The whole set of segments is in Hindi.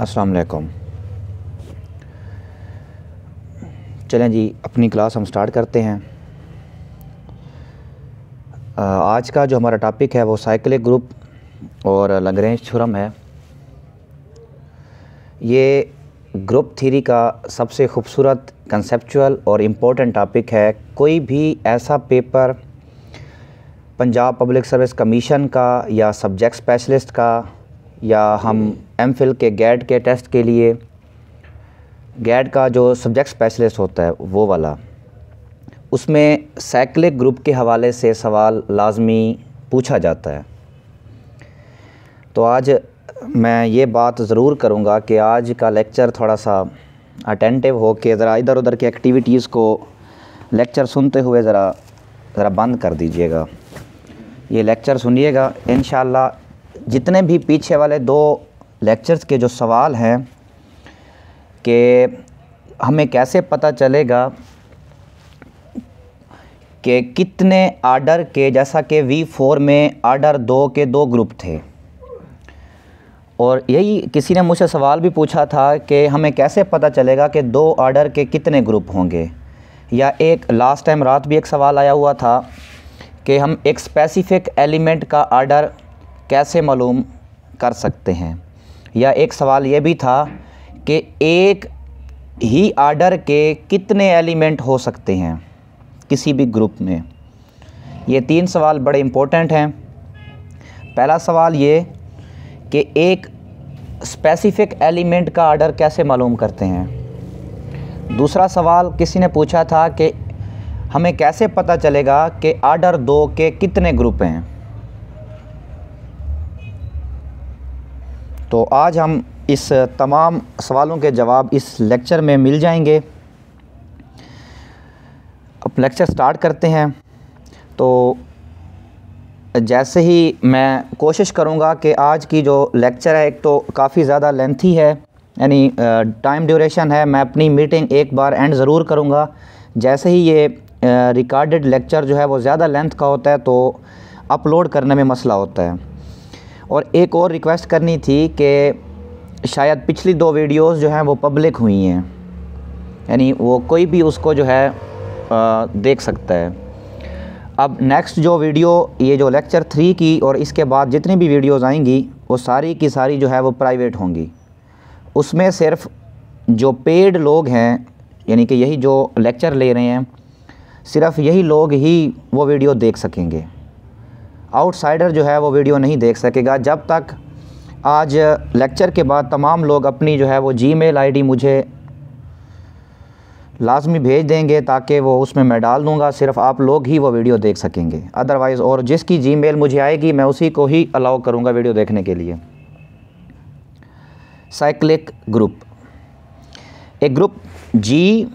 अस्सलाम वालेकुम। चलें जी, अपनी क्लास हम स्टार्ट करते हैं। आज का जो हमारा टॉपिक है, वो साइक्लिक ग्रुप और लग्रेंज थ्योरम है। ये ग्रुप थ्योरी का सबसे खूबसूरत कंसेप्चुअल और इम्पोर्टेंट टॉपिक है। कोई भी ऐसा paper Punjab public service commission का या सब्जेक्ट स्पेशलिस्ट का या हम एम के गैड के टेस्ट के लिए गैड का जो सब्जेक्ट स्पेशलिस्ट होता है वो वाला उसमें साइक्लिक ग्रुप के हवाले से सवाल लाजमी पूछा जाता है। तो आज मैं ये बात ज़रूर करूँगा कि आज का लेक्चर थोड़ा सा अटेंटिव हो के ज़रा इधर उधर की एक्टिविटीज़ को लेक्चर सुनते हुए ज़रा ज़रा बंद कर दीजिएगा। ये लेक्चर सुनिएगा इन जितने भी पीछे वाले दो लेक्चर्स के जो सवाल हैं कि हमें कैसे पता चलेगा कि कितने आर्डर के, जैसा कि वी फोर में आर्डर दो के दो ग्रुप थे। और यही किसी ने मुझसे सवाल भी पूछा था कि हमें कैसे पता चलेगा कि दो आर्डर के कितने ग्रुप होंगे। या एक लास्ट टाइम रात भी एक सवाल आया हुआ था कि हम एक स्पेसिफ़िक एलिमेंट का आर्डर कैसे मालूम कर सकते हैं? या एक सवाल ये भी था कि एक ही आर्डर के कितने एलिमेंट हो सकते हैं किसी भी ग्रुप में? ये तीन सवाल बड़े इम्पोर्टेंट हैं। पहला सवाल ये कि एक स्पेसिफ़िक एलिमेंट का आर्डर कैसे मालूम करते हैं? दूसरा सवाल किसी ने पूछा था कि हमें कैसे पता चलेगा कि आर्डर दो के कितने ग्रुप हैं? तो आज हम इस तमाम सवालों के जवाब इस लेक्चर में मिल जाएँगे। अब लेक्चर स्टार्ट करते हैं। तो जैसे ही मैं कोशिश करूँगा कि आज की जो लेक्चर है, एक तो काफ़ी ज़्यादा लेंथी है, यानी टाइम ड्यूरेशन है। मैं अपनी मीटिंग एक बार एंड ज़रूर करूँगा। जैसे ही ये रिकॉर्डेड लेक्चर जो है, वो ज़्यादा लेंथ का होता है तो अपलोड करने में मसला होता है। और एक और रिक्वेस्ट करनी थी कि शायद पिछली दो वीडियोस जो हैं वो पब्लिक हुई हैं। यानी वो कोई भी उसको जो है आ, देख सकता है। अब नेक्स्ट जो वीडियो ये जो लेक्चर थ्री की और इसके बाद जितनी भी वीडियोस आएँगी वो सारी की सारी जो है वो प्राइवेट होंगी। उसमें सिर्फ़ जो पेड लोग हैं यानी कि यही जो लेक्चर ले रहे हैं सिर्फ़ यही लोग ही वो वीडियो देख सकेंगे। आउटसाइडर जो है वो वीडियो नहीं देख सकेगा। जब तक आज लेक्चर के बाद तमाम लोग अपनी जो है वो जी मेल आई मुझे लाजमी भेज देंगे ताकि वो उसमें मैं डाल दूँगा, सिर्फ़ आप लोग ही वो वीडियो देख सकेंगे। अदरवाइज़ और जिसकी जी मेल मुझे आएगी, मैं उसी को ही अलाउ करूँगा वीडियो देखने के लिए। साइक्लिक ग्रुप एक group G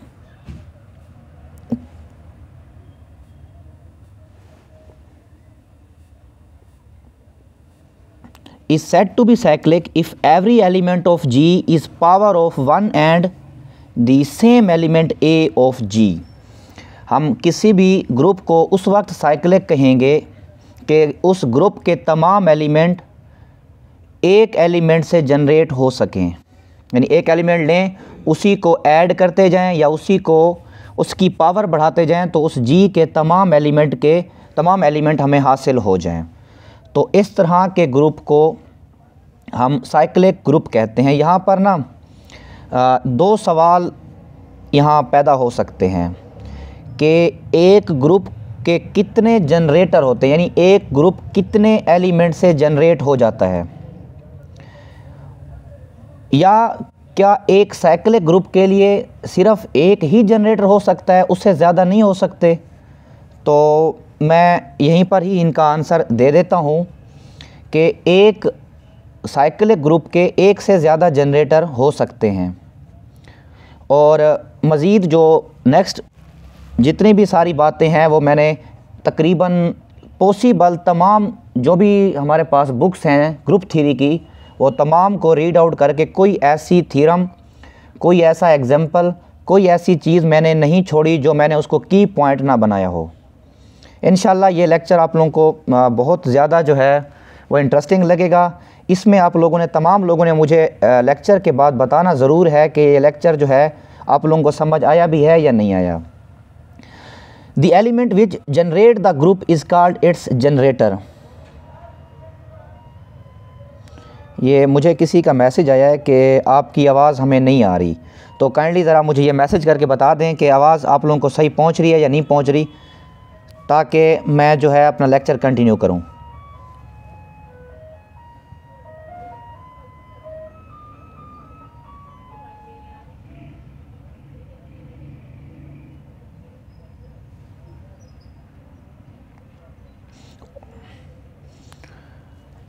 is said to be cyclic if every element of G is power of one and the same element A of G. हम किसी भी ग्रुप को उस वक्त साइक्लिक कहेंगे कि उस ग्रुप के तमाम एलिमेंट एक एलिमेंट से जनरेट हो सकें यानी एक एलिमेंट लें, उसी को ऐड करते जाएँ या उसी को उसकी पावर बढ़ाते जाएँ तो उस जी के तमाम एलिमेंट के तमाम एलिमेंट हमें हासिल हो जाएँ तो इस तरह के ग्रुप को हम साइक्लिक ग्रुप कहते हैं। यहाँ पर ना दो सवाल यहाँ पैदा हो सकते हैं कि एक ग्रुप के कितने जनरेटर होते हैं, यानी एक ग्रुप कितने एलिमेंट से जनरेट हो जाता है? या क्या एक साइक्लिक ग्रुप के लिए सिर्फ़ एक ही जनरेटर हो सकता है? उससे ज़्यादा नहीं हो सकते। तो मैं यहीं पर ही इनका आंसर दे देता हूँ कि एक साइक्लिक ग्रुप के एक से ज़्यादा जनरेटर हो सकते हैं। और मज़ीद जो नेक्स्ट जितनी भी सारी बातें हैं, वो मैंने तकरीबन पॉसिबल तमाम जो भी हमारे पास बुक्स हैं ग्रुप थ्री की, वो तमाम को रीड आउट करके कोई ऐसी थीरम, कोई ऐसा एग्ज़ाम्पल, कोई ऐसी चीज़ मैंने नहीं छोड़ी जो मैंने उसको की पॉइंट ना बनाया हो। इन ये लेक्चर आप लोगों को बहुत ज़्यादा जो है, वो इंटरेस्टिंग लगेगा। इसमें आप लोगों ने, तमाम लोगों ने मुझे लेक्चर के बाद बताना ज़रूर है कि ये लेक्चर जो है, आप लोगों को समझ आया भी है या नहीं आया। The element which generate the group is called its generator ये मुझे किसी का मैसेज आया है कि आपकी आवाज़ हमें नहीं आ रही। तो काइंडली ज़रा मुझे ये मैसेज करके बता दें कि आवाज़ आप लोगों को सही पहुँच रही है या नहीं पहुँच रही। ताकि मैं जो है अपना लेक्चर कंटिन्यू करूँ।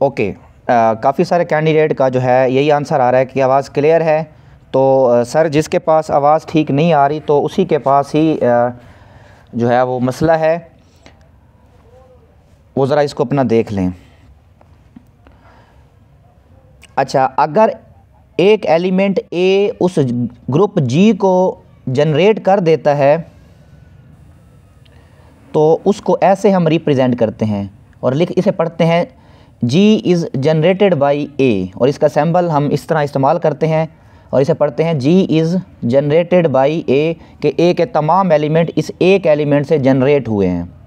ओके काफ़ी सारे कैंडिडेट का जो है यही आंसर आ रहा है कि आवाज़ क्लियर है। तो आ, सर जिसके पास आवाज़ ठीक नहीं आ रही तो उसी के पास ही आ, जो है वो मसला है। वो ज़रा इसको अपना देख लें। अच्छा अगर एक एलिमेंट ए उस ग्रुप जी को जनरेट कर देता है तो उसको ऐसे हम रिप्रेजेंट करते हैं और लिख, इसे पढ़ते हैं G is generated by a और इसका सैम्बल हम इस तरह इस्तेमाल करते हैं और इसे पढ़ते हैं G is generated by a के ए के तमाम एलिमेंट इस एक एलिमेंट से जनरेट हुए हैं।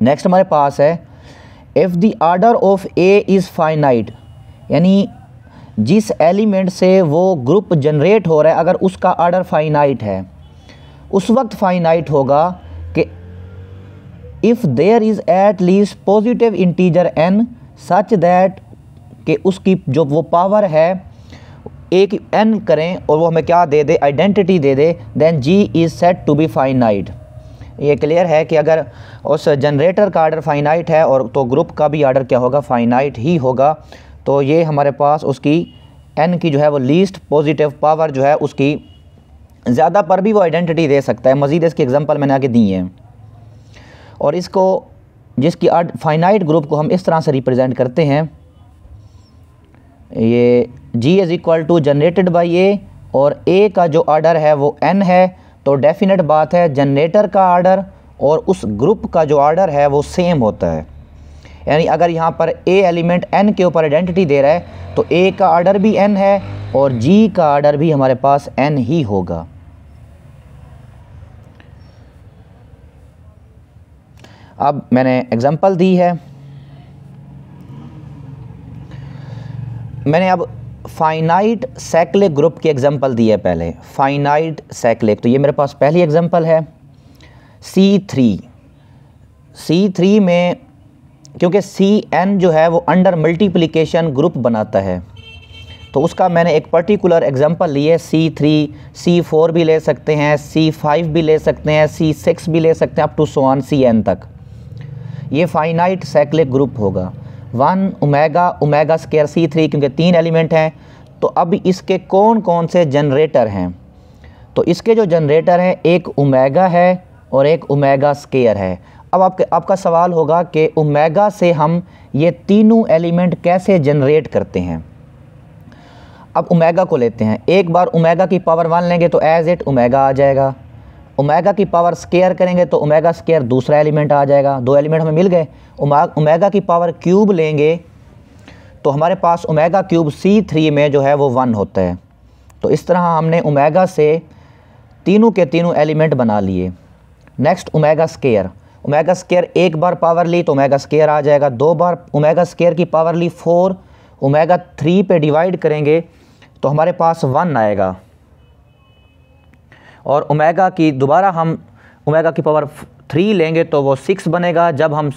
नेक्स्ट हमारे पास है if the order of a is finite यानी जिस एलिमेंट से वो ग्रुप जनरेट हो रहा है, अगर उसका आर्डर फाइनाइट है, उस वक्त फाइनाइट होगा कि if there is at least positive integer n such that कि उसकी जो वो पावर है, एक एन करें और वो हमें क्या दे दे आइडेंटिटी दे दे then G is set to be finite ये क्लियर है कि अगर उस जनरेटर का आर्डर फाइनाइट है और तो ग्रुप का भी आर्डर क्या होगा? फाइनाइट ही होगा। तो ये हमारे पास उसकी एन की जो है वो लीस्ट पॉजिटिव पावर जो है उसकी ज़्यादा पर भी वो आइडेंटिटी दे सकता है। मज़ीद इसकी एग्जांपल मैंने आगे दी है। और इसको जिसकी फाइनाइट ग्रुप को हम इस तरह से रिप्रेजेंट करते हैं। ये G is equal to generated by a और ए का जो आर्डर है वो एन है। तो डेफिनेट बात है जनरेटर का आर्डर और उस ग्रुप का जो आर्डर है, वो सेम होता है। यानी अगर यहाँ पर ए एलिमेंट एन के ऊपर आइडेंटिटी दे रहा है तो ए का आर्डर भी एन है और जी का आर्डर भी हमारे पास एन ही होगा। अब मैंने एग्ज़ाम्पल दी है। मैंने अब फाइनाइट सैक्लिक ग्रुप की एग्ज़ाम्पल दी है पहले। फाइनाइट सैक्लिक तो ये मेरे पास पहली एग्ज़ाम्पल है। सी थ्री सी थ्री में, क्योंकि सी एन जो है वो अंडर मल्टीप्लिकेशन ग्रुप बनाता है। तो उसका मैंने एक पर्टिकुलर एग्जांपल लिए सी थ्री सी फोर भी ले सकते हैं सी फाइव भी ले सकते हैं सी सिक्स भी ले सकते हैं up to so on C n तक। ये फाइनाइट साइक्लिक ग्रुप होगा। One omega omega square C three क्योंकि तीन एलिमेंट हैं तो अब इसके कौन कौन से जनरेटर हैं? तो इसके जो जनरेटर हैं, एक ओमेगा है और एक ओमेगा स्केयर है। अब आपके, आपका सवाल होगा कि ओमेगा से हम ये तीनों एलिमेंट कैसे जनरेट करते हैं? अब ओमेगा को लेते हैं। एक बार ओमेगा की पावर वन लेंगे तो एज इट ओमेगा आ जाएगा। ओमेगा की पावर स्केयर करेंगे तो ओमेगा स्केयर दूसरा एलिमेंट आ जाएगा। दो एलिमेंट हमें मिल गए। ओमेगा की पावर क्यूब लेंगे तो हमारे पास ओमेगा क्यूब सी थ्री में जो है वो वन होता है। तो इस तरह हमने ओमेगा से तीनों के तीनों एलिमेंट बना लिए। Next, omega square. Omega square एक बार पावर ली तो ओमेगा स्केयर आ जाएगा। दो बार ओमेगा स्केयर की पावर ली, फोर। ओमेगा थ्री पे डिवाइड करेंगे तो हमारे पास वन आएगा। और ओमेगा की दोबारा हम, ओमेगा की पावर थ्री लेंगे तो वो सिक्स बनेगा। जब हम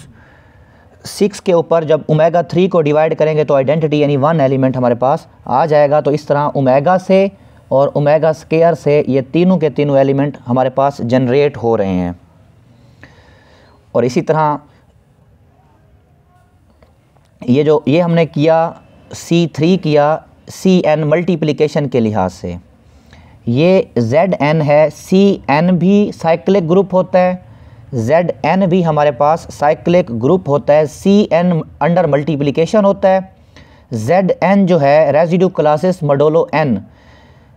सिक्स के ऊपर जब ओमेगा थ्री को डिवाइड करेंगे तो आइडेंटिटी यानी वन एलिमेंट हमारे पास आ जाएगा। तो इस तरह ओमेगा से और ओमेगा स्केयर से ये तीनों के तीनों एलिमेंट हमारे पास जनरेट हो रहे हैं। और इसी तरह ये जो, ये हमने किया सी थ्री किया सी एन मल्टीप्लिकेशन के लिहाज से। ये जेड एन है सी एन भी साइक्लिक ग्रुप होता है जेड एन भी हमारे पास साइक्लिक ग्रुप होता है सी एन अंडर मल्टीप्लिकेशन होता है जेड एन जो है रेजिड्यू क्लासेस मडोलो एन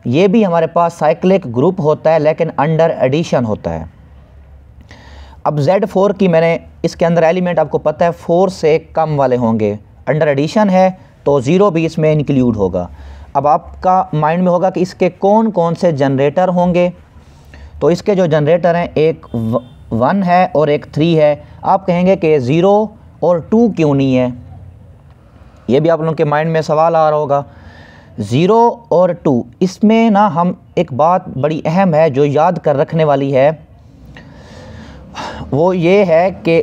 ये भी हमारे पास साइक्लिक ग्रुप होता है, लेकिन अंडर एडिशन होता है। अब जेड फोर की मैंने इसके अंदर एलिमेंट आपको पता है फोर से कम वाले होंगे अंडर एडिशन है तो ज़ीरो भी इसमें इंक्लूड होगा। अब आपका माइंड में होगा कि इसके कौन कौन से जनरेटर होंगे। तो इसके जो जनरेटर हैं, एक वन है और एक थ्री है। आप कहेंगे कि ज़ीरो और टू क्यों नहीं है? ये भी आप लोगों के माइंड में सवाल आ रहा होगा। ज़ीरो और टू इसमें ना हम एक बात बड़ी अहम है जो याद कर रखने वाली है। वो ये है कि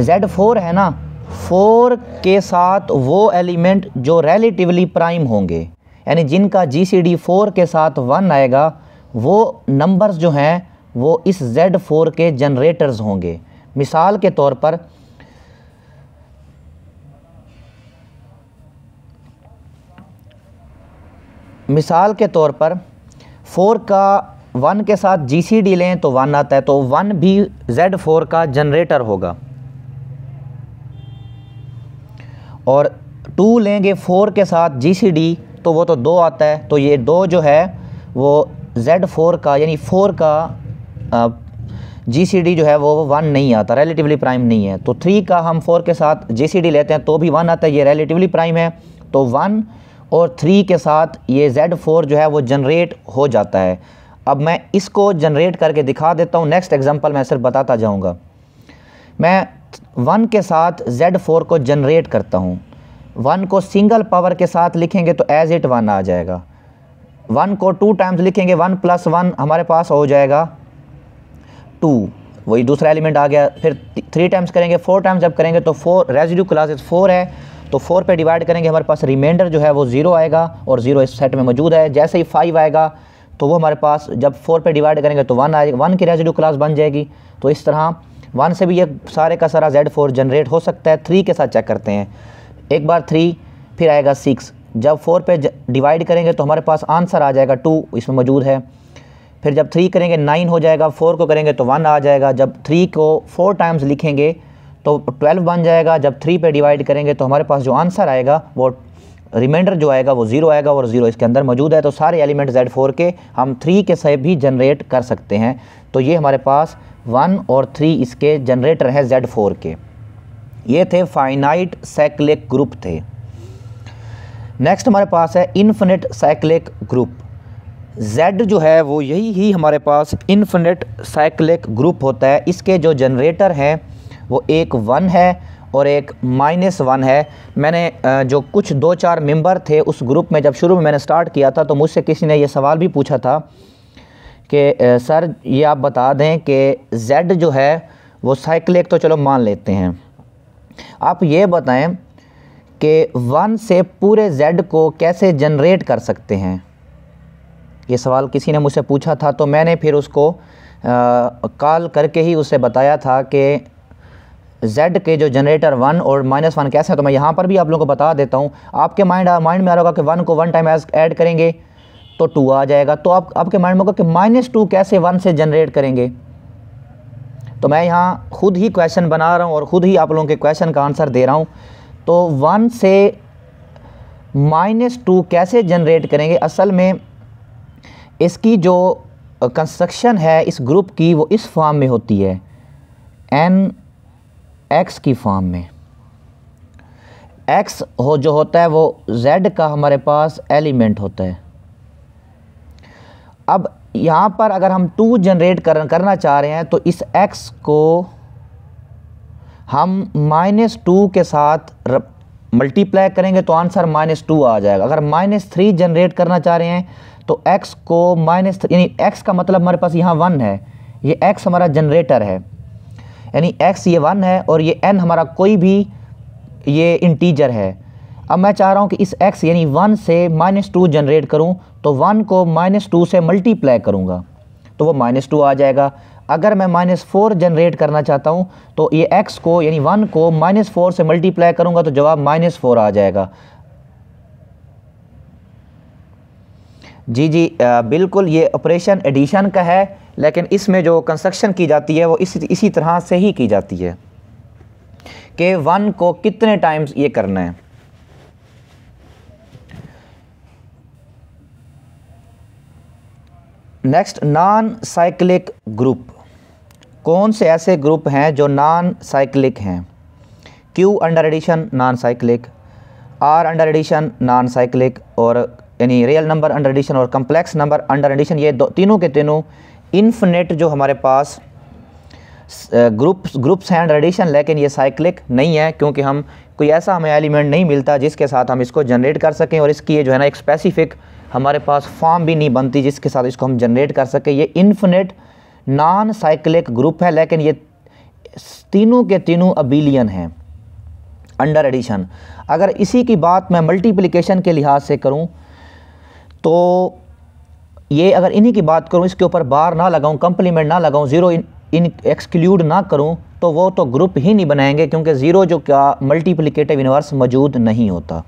Z4 है ना फोर के साथ वो एलिमेंट जो रिलेटिवली प्राइम होंगे। यानी जिनका जी सी डी फोर के साथ वन आएगा, वो नंबर्स जो हैं, वो इस Z4 के जनरेटर्स होंगे। मिसाल के तौर पर, मिसाल के तौर पर फोर का वन के साथ जी सी डी लें तो वन आता है तो वन भी जेड फोर का जनरेटर होगा। और टू लेंगे फोर के साथ जी सी डी तो वो तो दो आता है। तो ये दो जो है, वो जेड फोर का, यानी फोर का जी सी डी जो है, वो वन नहीं आता रिलेटिवली प्राइम नहीं है। तो थ्री का हम फोर के साथ जी सी डी लेते हैं तो भी वन आता है, ये रिलेटिवली प्राइम है। तो वन और थ्री के साथ ये जेड फोर जो है, वो जनरेट हो जाता है। अब मैं इसको जनरेट करके दिखा देता हूँ। नेक्स्ट एग्जांपल मैं सिर्फ़ बताता जाऊँगा। मैं वन के साथ जेड फोर को जनरेट करता हूँ। वन को सिंगल पावर के साथ लिखेंगे तो एज इट वन आ जाएगा। वन को टू टाइम्स लिखेंगे वन प्लस वन हमारे पास हो जाएगा टू वही दूसरा एलिमेंट आ गया, फिर थ्री टाइम्स करेंगे फोर टाइम्स जब करेंगे तो फोर रेजिड्यू क्लासेस फोर है तो फोर पे डिवाइड करेंगे, हमारे पास रिमाइंडर जो है वो ज़ीरो आएगा और ज़ीरो इस सेट में मौजूद है। जैसे ही फाइव आएगा तो वो हमारे पास जब फोर पे डिवाइड करेंगे तो वन आएगा वन की रेजिड्यू क्लास बन जाएगी। तो इस तरह वन से भी ये सारे का सारा जेड फोर जनरेट हो सकता है थ्री के साथ चेक करते हैं। एक बार थ्री फिर आएगा सिक्स जब फोर पे डिवाइड करेंगे तो हमारे पास आंसर आ जाएगा टू इसमें मौजूद है। फिर जब थ्री करेंगे नाइन हो जाएगा फोर को करेंगे तो वन आ जाएगा। जब थ्री को फोर टाइम्स लिखेंगे तो ट्वेल्व बन जाएगा। जब थ्री पे डिवाइड करेंगे तो हमारे पास जो आंसर आएगा, वो रिमाइंडर जो आएगा, वो ज़ीरो आएगा और ज़ीरो इसके अंदर मौजूद है। तो सारे एलिमेंट जेड फोर के हम थ्री के से भी जनरेट कर सकते हैं। तो ये हमारे पास वन और थ्री इसके जनरेटर हैं जेड फोर के। ये थे फाइनाइट साइक्लिक ग्रुप थे। नेक्स्ट हमारे पास है इन्फिनिट साइक्लिक ग्रुप Z जो है वो यही ही हमारे पास इन्फिनिट साइक्लिक ग्रुप होता है। इसके जो जनरेटर हैं, वो एक वन है और एक माइनस वन है। मैंने जो कुछ दो चार मेंबर थे उस ग्रुप में, जब शुरू में मैंने स्टार्ट किया था तो मुझसे किसी ने ये सवाल भी पूछा था कि सर ये आप बता दें कि Z जो है, वो साइक्लिक तो चलो मान लेते हैं। आप ये बताएँ कि वन से पूरे Z को कैसे जनरेट कर सकते हैं? ये सवाल किसी ने मुझसे पूछा था तो मैंने फिर उसको कॉल करके ही उसे बताया था कि Z के जो जनरेटर वन और माइनस वन कैसे हैं तो मैं यहाँ पर भी आप लोगों को बता देता हूँ। आपके माइंड माइंड में आ रहा होगा कि वन को वन टाइम ऐड करेंगे तो टू आ जाएगा। तो आप, आपके माइंड में होगा कि माइनस टू कैसे वन से जनरेट करेंगे? तो मैं यहाँ खुद ही क्वेश्चन बना रहा हूँ और ख़ुद ही आप लोगों के क्वेश्चन का आंसर दे रहा हूँ। तो वन से माइनस टू कैसे जनरेट करेंगे? असल में इसकी जो कंस्ट्रक्शन है, इस ग्रुप की, वो इस फॉर्म में होती है। एन एक्स की फॉर्म में। एक्स हो, जो होता है, वो जेड का हमारे पास एलिमेंट होता है। अब यहाँ पर अगर हम टू जनरेट कर, करना चाह रहे हैं तो इस एक्स को हम माइनस टू के साथ मल्टीप्लाई करेंगे तो आंसर माइनस टू आ जाएगा। अगर माइनस थ्री जनरेट करना चाह रहे हैं तो एक्स को माइनस यानी एक्स का मतलब हमारे पास यहाँ वन है। ये एक्स हमारा जनरेटर है। यानी एक्स ये वन है और ये एन हमारा कोई भी ये इंटीजर है। अब मैं चाह रहा हूँ कि इस एक्स यानी वन से माइनस टू जनरेट करूँ तो वन को माइनस टू से मल्टीप्लाई करूँगा। तो वो माइनस टू आ जाएगा। अगर मैं माइनस फोर जनरेट करना चाहता हूँ तो ये एक्स को यानी वन को माइनस फोर से मल्टीप्लाई करूँगा तो जवाब माइनस फोर आ जाएगा। जी जी आ, बिल्कुल ये ऑपरेशन एडिशन का है लेकिन इसमें जो कंस्ट्रक्शन की जाती है वो इस इसी तरह से ही की जाती है कि वन को कितने टाइम्स ये करना है। नेक्स्ट नॉन साइक्लिक ग्रुप कौन से ऐसे ग्रुप हैं जो नॉन साइक्लिक हैं? Q under addition non cyclic R under addition non cyclic और यानी रियल नंबर अंडर एडिशन और कम्प्लेक्स नंबर अंडर एडिशन ये दो तीनों के तीनों इन्फिनेट जो हमारे पास ग्रुप्स ग्रुप्स हैं अंडर एडिशन लेकिन ये साइक्लिक नहीं है, क्योंकि हम कोई ऐसा हमें एलिमेंट नहीं मिलता जिसके साथ हम इसको जनरेट कर सकें और इसकी ये जो है ना एक स्पेसिफिक हमारे पास फॉर्म भी नहीं बनती जिसके साथ इसको हम जनरेट कर सकें। ये इन्फिनेट नॉन साइक्लिक ग्रुप है लेकिन ये तीनों के तीनों अबिलियन हैं अंडर एडिशन अगर इसी की बात मैं मल्टीप्लिकेशन के लिहाज से करूँ तो ये अगर इन्हीं की बात करूँ इसके ऊपर बार ना लगाऊँ कंप्लीमेंट ना लगाऊँ ज़ीरो इन, एक्सक्लूड ना करूँ तो वो तो ग्रुप ही नहीं बनाएँगे क्योंकि ज़ीरो जो क्या मल्टीप्लिकेटिव यूनिवर्स मौजूद नहीं होता।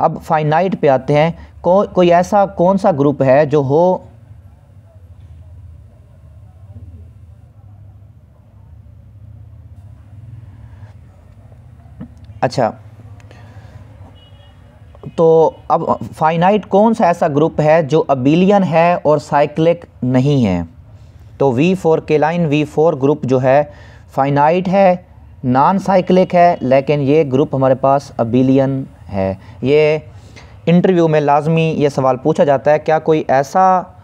अब फाइनाइट पे आते हैं को, कोई ऐसा कौन सा ग्रुप है जो हो अच्छा तो अब फाइनाइट कौन सा ऐसा ग्रुप है जो अबिलियन है और साइक्लिक नहीं है? तो वी फोर के लाइन वी फोर ग्रुप जो है फाइनाइट है नॉन साइक्लिक है लेकिन ये ग्रुप हमारे पास अबिलियन है। ये इंटरव्यू में लाजमी ये सवाल पूछा जाता है, क्या कोई ऐसा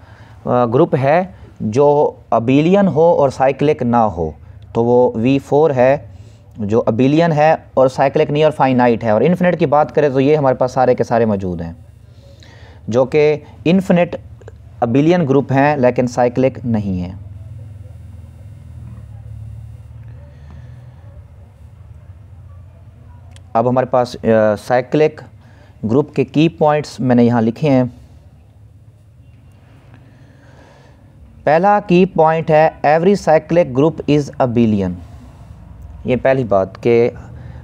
ग्रुप है जो अबिलियन हो और साइक्लिक ना हो? तो वो वी फोर है, जो अबिलियन है और साइक्लिक नहीं और फाइनाइट है। और इन्फिनिट की बात करें तो ये हमारे पास सारे के सारे मौजूद हैं, जो कि इन्फिनिट अबिलियन ग्रुप हैं, लेकिन साइक्लिक नहीं है। अब हमारे पास साइक्लिक ग्रुप के की पॉइंट्स मैंने यहाँ लिखे हैं। पहला की पॉइंट है every cyclic group is abelian ये पहली बात कि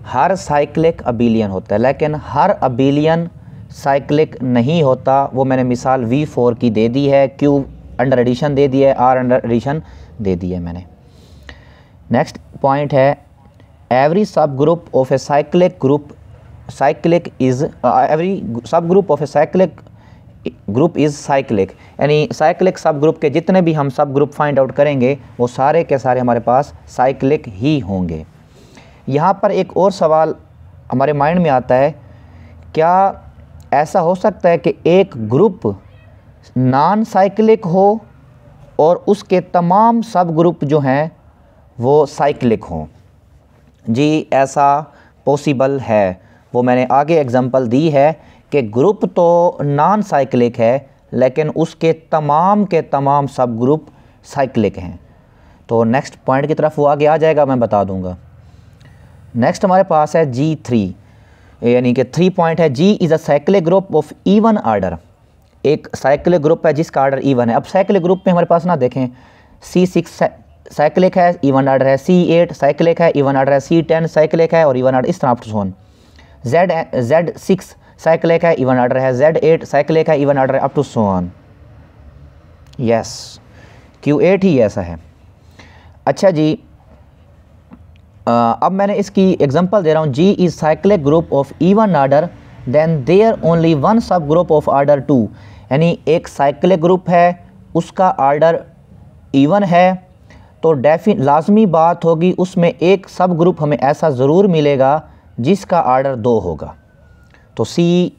हर साइक्लिक अबिलियन होता है, लेकिन हर अबिलियन साइक्लिक नहीं होता, वो मैंने मिसाल वी फोर की दे दी है क्यू अंडर एडिशन दे दी है आर अंडर एडिशन दे दी है मैंने। नेक्स्ट पॉइंट है every subgroup of a cyclic group cyclic is every subgroup of a cyclic group is cyclic यानी साइक्लिक सब ग्रुप के जितने भी हम सब ग्रुप फाइंड आउट करेंगे, वो सारे के सारे हमारे पास साइक्लिक ही होंगे। यहाँ पर एक और सवाल हमारे माइंड में आता है, क्या ऐसा हो सकता है कि एक ग्रुप नॉन साइक्लिक हो और उसके तमाम सब ग्रुप जो हैं, वो साइक्लिक हों? जी, ऐसा पॉसिबल है। वो मैंने आगे एग्जांपल दी है कि ग्रुप तो नॉन साइक्लिक है, लेकिन उसके तमाम के तमाम सब ग्रुप साइक्लिक हैं। तो नेक्स्ट पॉइंट की तरफ़ वो आगे आ जाएगा, मैं बता दूँगा। नेक्स्ट हमारे पास है जी थ्री यानी कि थ्री पॉइंट है G is a cyclic group of even order एक साइक्लिक ग्रुप है जिसका आर्डर ईवन है। अब साइक्लिक ग्रुप में हमारे पास ना देखें सी सिक्स साइक्लिक है ईवन आर्डर है। सी एट साइक्लिक है ईवन आर्डर है। सी टेन साइक्लिक है और ईवन आर्डर इस तरह so on Z Z six cyclic है इवन आर्डर है. जेड एट साइक्लिक है इवन आर्डर है. Up to so on yes Q eight ही ऐसा है. अच्छा जी अब मैंने इसकी एग्जांपल दे रहा हूँ. G is cyclic group of even order then there only one subgroup of order two यानी एक साइक्लिक ग्रुप है, उसका आर्डर इवन है तो डेफि लाजमी बात होगी, उसमें एक सब ग्रुप हमें ऐसा ज़रूर मिलेगा जिसका आर्डर दो होगा। तो सी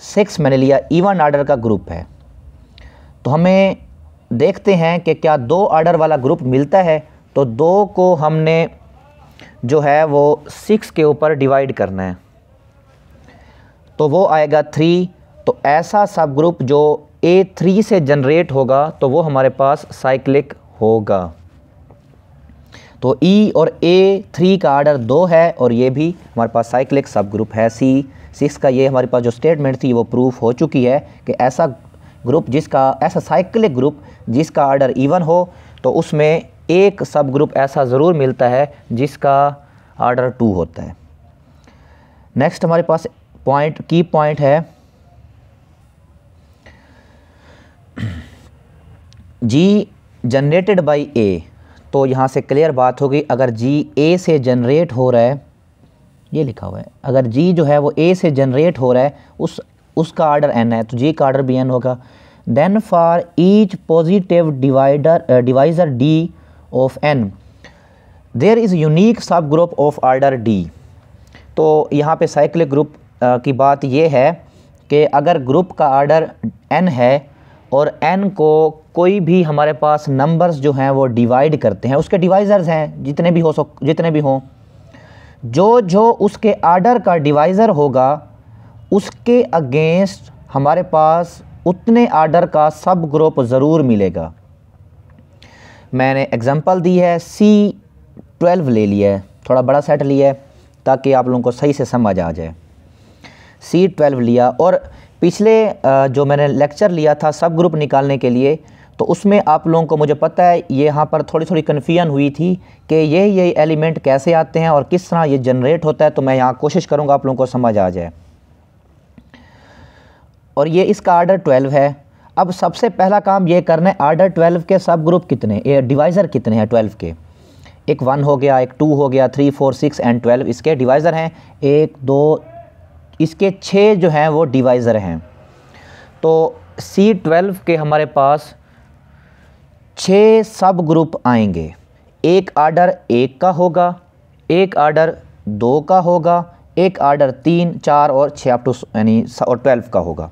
सिक्स मैंने लिया इवन आर्डर का ग्रुप है। तो हमें देखते हैं कि क्या दो आर्डर वाला ग्रुप मिलता है। तो दो को हमने जो है वो सिक्स के ऊपर डिवाइड करना है। तो वो आएगा थ्री तो ऐसा सब ग्रुप जो ए थ्री से जनरेट होगा तो वो हमारे पास साइक्लिक होगा। तो ई e और ए थ्री का आर्डर दो है और ये भी हमारे पास साइक्लिक सब ग्रुप है सी सिक्स का ये हमारे पास जो स्टेटमेंट थी वो प्रूफ हो चुकी है कि ऐसा ग्रुप जिसका, ऐसा साइक्लिक ग्रुप जिसका आर्डर इवन हो तो उसमें एक सब ग्रुप ऐसा ज़रूर मिलता है जिसका आर्डर टू होता है। नेक्स्ट हमारे पास पॉइंट की पॉइंट है। जी जनरेटेड बाई ए तो यहाँ से क्लियर बात होगी, अगर जी ए से जनरेट हो रहा है, ये लिखा हुआ है, अगर जी जो है वो ए से जनरेट हो रहा है, उस, उसका आर्डर एन है तो जी का आर्डर भी एन होगा। Then for each positive divider divisor d of n there is unique subgroup of order d तो यहाँ पे साइक्लिक ग्रुप की बात यह है कि अगर ग्रुप का आर्डर एन है और एन को कोई भी हमारे पास नंबर्स जो हैं वो डिवाइड करते हैं। उसके डिवाइज़र्स हैं, जितने भी हो सक, जितने भी हों। जो जो उसके आर्डर का डिवाइज़र होगा, उसके अगेंस्ट हमारे पास उतने आर्डर का सब ग्रुप ज़रूर मिलेगा। मैंने एग्ज़ाम्पल दी है सी ट्वेल्व ले लिया है। थोड़ा बड़ा सेट लिया है, ताकि आप लोगों को सही से समझ आ जाए। सी ट्वेल्व लिया और पिछले जो मैंने लेक्चर लिया था सब ग्रुप निकालने के लिए तो उसमें आप लोगों को मुझे पता है, ये यहाँ पर थोड़ी थोड़ी कन्फ्यूज़न हुई थी कि ये ये एलिमेंट कैसे आते हैं और किस तरह ये जनरेट होता है तो मैं यहाँ कोशिश करूँगा आप लोगों को समझ आ जाए। और ये इसका आर्डर ट्वेल्व है। अब सबसे पहला काम ये करना है आर्डर ट्वेल्व के सब ग्रुप कितने डिवाइज़र कितने हैं ट्वेल्व के? एक वन हो गया, एक टू हो गया three four six and twelve इसके डिवाइज़र हैं। एक, दो इसके छः जो हैं वो डिवाइज़र हैं। तो सी ट्वेल्व के हमारे पास छः सब ग्रुप आएँगे। एक आर्डर एक का होगा, एक आर्डर दो का होगा, एक आर्डर तीन, चार और छः अप टू यानी और ट्वेल्व का होगा।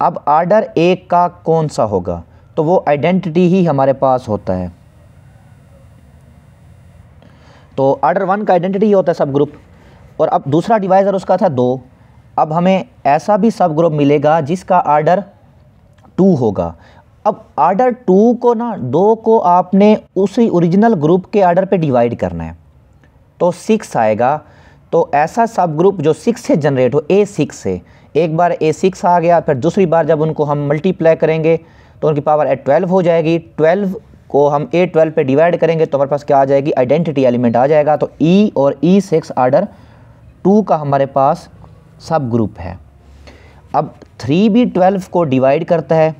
अब आर्डर एक का कौन सा होगा? तो वो आइडेंटिटी ही हमारे पास होता है। तो आर्डर वन का आइडेंटिटी होता है सब ग्रुप और अब दूसरा डिवाइज़र उसका था दो। अब हमें ऐसा भी सब ग्रुप मिलेगा जिसका आर्डर टू होगा। अब आर्डर टू को ना, दो को आपने उसी ओरिजिनल ग्रुप के आर्डर पे डिवाइड करना है। तो सिक्स आएगा। तो ऐसा सब ग्रुप जो सिक्स से जनरेट हो ए सिक्स से, एक बार ए सिक्स आ गया, फिर दूसरी बार जब उनको हम मल्टीप्लाई करेंगे तो उनकी पावर एट ट्वेल्व हो जाएगी। ट्वेल्व को हम ए ट्वेल्व पर डिवाइड करेंगे तो हमारे पास क्या आ जाएगी? आइडेंटिटी एलिमेंट आ जाएगा। तो ई e और ई सिक्स आर्डर टू का हमारे पास सब ग्रुप है। अब थ्री भी ट्वेल्व को डिवाइड करता है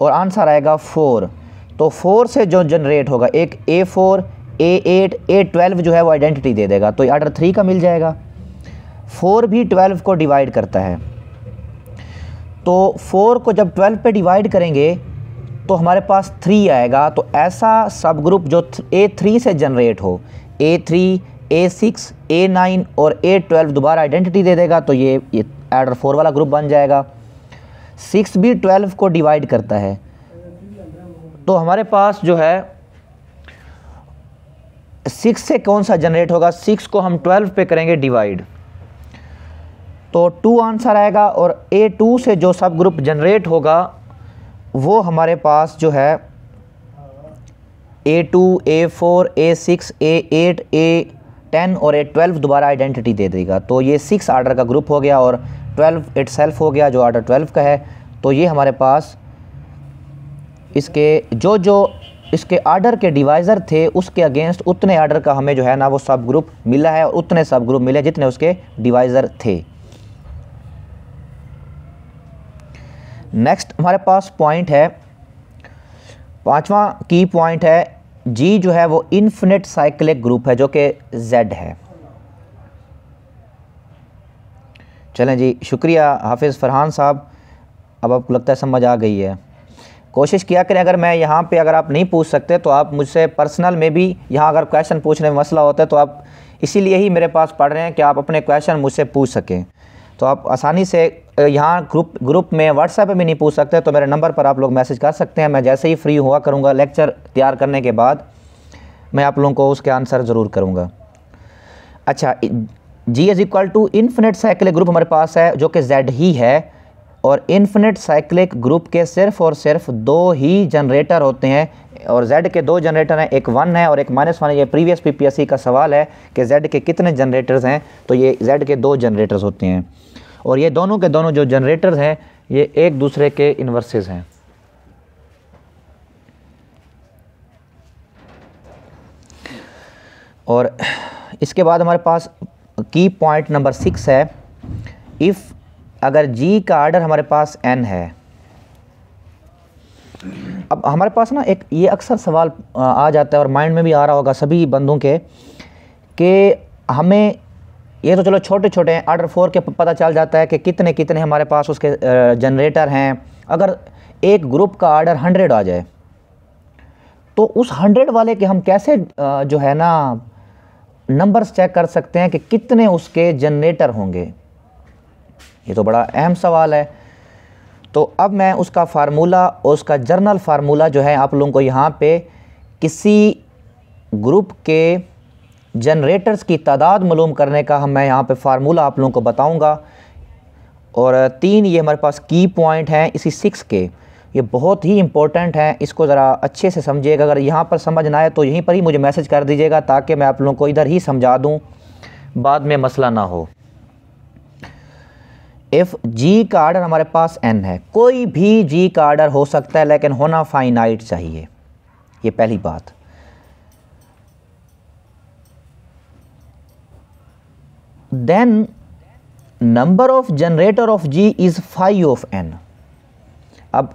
और आंसर आएगा फोर तो फोर से जो जनरेट होगा, एक a four a eight a twelve जो है वो आइडेंटिटी दे देगा। तो आर्डर थ्री का मिल जाएगा। फोर भी ट्वेल्व को डिवाइड करता है। तो फोर को जब ट्वेल्व पे डिवाइड करेंगे तो हमारे पास थ्री आएगा। तो ऐसा सब ग्रुप जो ए थ्री से जनरेट हो a three a six a nine और ए ट्वेल्व दोबारा आइडेंटिटी दे देगा तो ये ये एडर फोर वाला ग्रुप बन जाएगा। सिक्स भी ट्वेल्व को डिवाइड करता है। तो हमारे पास जो है सिक्स से कौन सा जनरेट होगा? सिक्स को हम ट्वेल्व पे करेंगे डिवाइड तो टू आंसर आएगा और ए टू से जो सब ग्रुप जनरेट होगा, वो हमारे पास जो है a two a four a six a eight a ten और ए ट्वेल्व दोबारा आइडेंटिटी दे देगा। तो ये सिक्स आर्डर का ग्रुप हो गया और ट्वेल्व इट हो गया, जो आर्डर ट्वेल्व का है। तो ये हमारे पास इसके जो जो इसके आर्डर के डिवाइज़र थे, उसके अगेंस्ट उतने आर्डर का हमें जो है ना वो सब ग्रुप मिला है और उतने सब ग्रुप मिले जितने उसके डिवाइज़र थे। नेक्स्ट हमारे पास पॉइंट है, पांचवा की पॉइंट है जी जो है वो इन्फिनिट साइक्लिक ग्रुप है, जो कि जेड है। चलें जी, शुक्रिया हाफिज़ फ़रहान साहब। अब आपको लगता है समझ आ गई है। कोशिश किया करें, अगर मैं यहाँ पे अगर आप नहीं पूछ सकते तो आप मुझसे पर्सनल में भी यहाँ अगर क्वेश्चन पूछने में मसला होता है तो आप इसीलिए ही मेरे पास पढ़ रहे हैं कि आप अपने क्वेश्चन मुझसे पूछ सकें। तो आप आसानी से यहाँ ग्रुप ग्रुप में व्हाट्सएप में नहीं पूछ सकते तो मेरे नंबर पर आप लोग मैसेज कर सकते हैं। मैं जैसे ही फ्री हुआ करूँगा, लेक्चर तैयार करने के बाद मैं आप लोगों को उसके आंसर ज़रूर करूँगा। अच्छा G is equal to infinite cycle group हमारे पास है, जो कि जेड ही है, और इन्फिनिट साइक्लिक ग्रुप के सिर्फ़ और सिर्फ़ दो ही जनरेटर होते हैं, और जेड के दो जनरेटर हैं, एक वन है, और एक माइनस वन ये प्रीवियस पीपीएससी का सवाल है कि जेड के कितने जनरेटर्स हैं तो ये जेड के दो जनरेटर्स होते हैं। और ये दोनों के दोनों जो जनरेटर्स हैं, ये एक दूसरे के इन्वर्सेज हैं। और इसके बाद हमारे पास की पॉइंट नंबर सिक्स है। इफ़ अगर जी का आर्डर हमारे पास एन है, अब हमारे पास ना एक ये अक्सर सवाल, आ जाता है और माइंड में भी आ रहा होगा सभी बंदों के, कि हमें ये तो चलो छोटे छोटे हैं। आर्डर फोर के पता चल जाता है कि कितने कितने हमारे पास उसके जनरेटर हैं। अगर एक ग्रुप का आर्डर हंड्रेड आ जाए तो उस हंड्रेड वाले के हम कैसे जो है ना नंबर्स चेक कर सकते हैं कि कितने उसके जनरेटर होंगे? ये तो बड़ा अहम सवाल है। तो अब मैं उसका फार्मूला और उसका जर्नल फार्मूला जो है आप लोगों को यहाँ पे किसी ग्रुप के जनरेटर्स की तादाद मालूम करने का हम मैं यहाँ पे फार्मूला आप लोगों को बताऊँगा। और तीन ये हमारे पास की पॉइंट हैं, इसी सिक्स के। ये बहुत ही इंपॉर्टेंट हैं, इसको ज़रा अच्छे से समझिएगा। अगर यहाँ पर समझ ना आए तो यहीं पर ही मुझे मैसेज कर दीजिएगा ताकि मैं आप लोगों को इधर ही समझा दूँ, बाद में मसला ना हो। इफ़ जी का आर्डर हमारे पास एन है। कोई भी जी का आर्डर हो सकता है, लेकिन होना फाइनाइट चाहिए। ये पहली बात। then number of generator of G is phi of n. अब